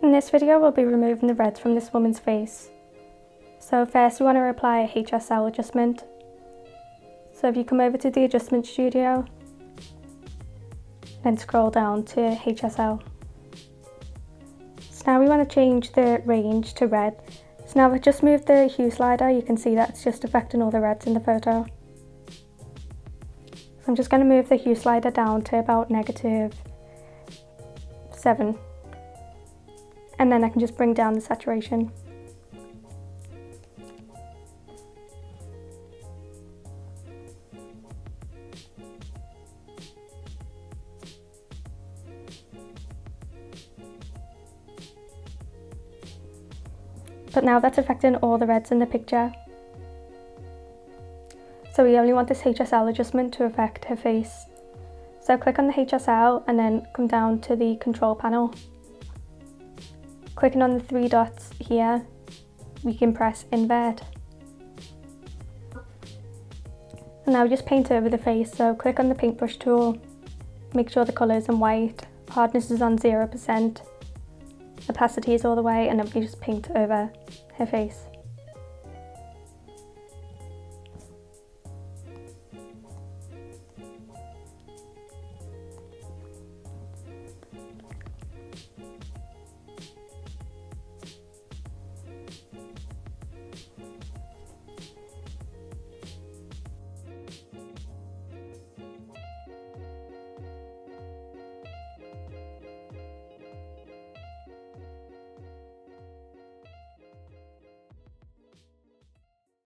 In this video we'll be removing the reds from this woman's face. So first we want to apply a HSL adjustment. So if you come over to the adjustment studio, then scroll down to HSL. So now we want to change the range to red. So now I've just moved the hue slider, you can see that it's just affecting all the reds in the photo. So I'm just going to move the hue slider down to about negative 7 and then I can just bring down the saturation. But now that's affecting all the reds in the picture. So we only want this HSL adjustment to affect her face. So click on the HSL and then come down to the control panel Clicking on the three dots here, we can press invert. And now just paint over the face, so click on the paintbrush tool, make sure the colour is in white, hardness is on 0%, opacity is all the way, and then we just paint over her face.